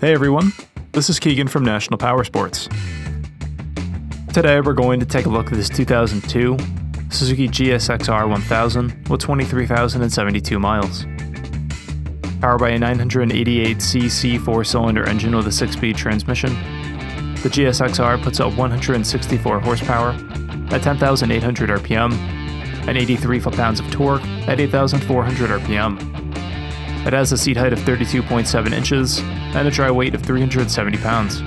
Hey everyone, this is Keegan from National Power Sports. Today we're going to take a look at this 2002 Suzuki GSXR 1000 with 23,072 miles. Powered by a 988cc four-cylinder engine with a 6-speed transmission, the GSXR puts out 164 horsepower at 10,800 RPM and 83 foot-pounds of torque at 8,400 RPM. It has a seat height of 32.7 inches and a dry weight of 370 pounds.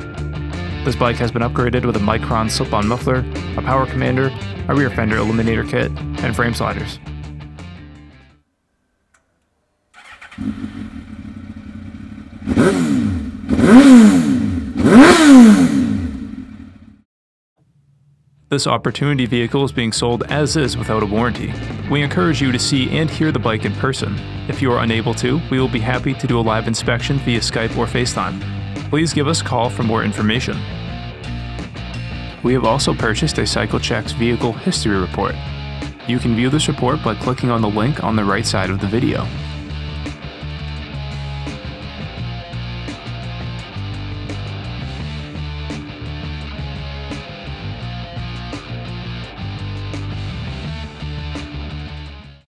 This bike has been upgraded with a Micron slip-on muffler, a power commander, a rear fender eliminator kit, and frame sliders. This opportunity vehicle is being sold as is without a warranty. We encourage you to see and hear the bike in person. If you are unable to, we will be happy to do a live inspection via Skype or FaceTime. Please give us a call for more information. We have also purchased a CycleChex vehicle history report. You can view this report by clicking on the link on the right side of the video.